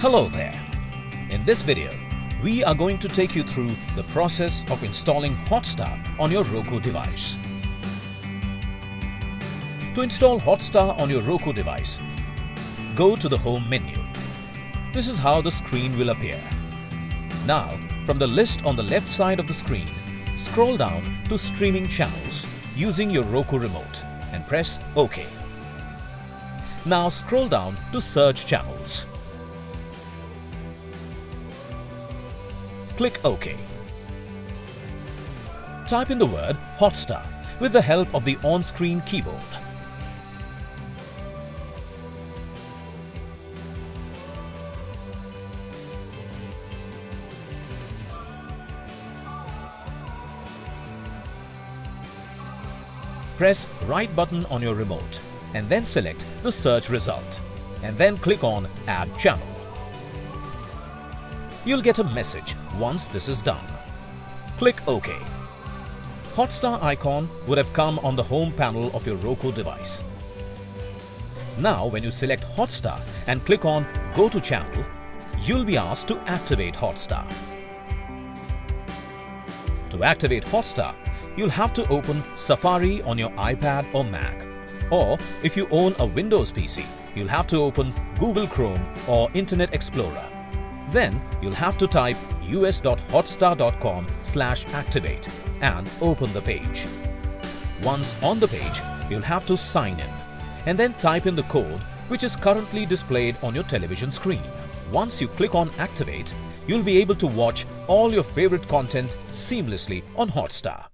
Hello there. In this video, we are going to take you through the process of installing Hotstar on your Roku device. To install Hotstar on your Roku device, go to the Home menu. This is how the screen will appear. Now, from the list on the left side of the screen, scroll down to Streaming Channels using your Roku remote and press OK. Now scroll down to Search Channels. Click OK. Type in the word Hotstar with the help of the on-screen keyboard. Press right button on your remote and then select the search result and then click on Add Channel. You'll get a message once this is done. Click OK. Hotstar icon would have come on the home panel of your Roku device. Now when you select Hotstar and click on Go to Channel, you'll be asked to activate Hotstar. To activate Hotstar, you'll have to open Safari on your iPad or Mac. Or if you own a Windows PC, you'll have to open Google Chrome or Internet Explorer. Then you'll have to type us.hotstar.com slash activate and open the page. Once on the page, you'll have to sign in and then type in the code which is currently displayed on your television screen. Once you click on activate, you'll be able to watch all your favorite content seamlessly on Hotstar.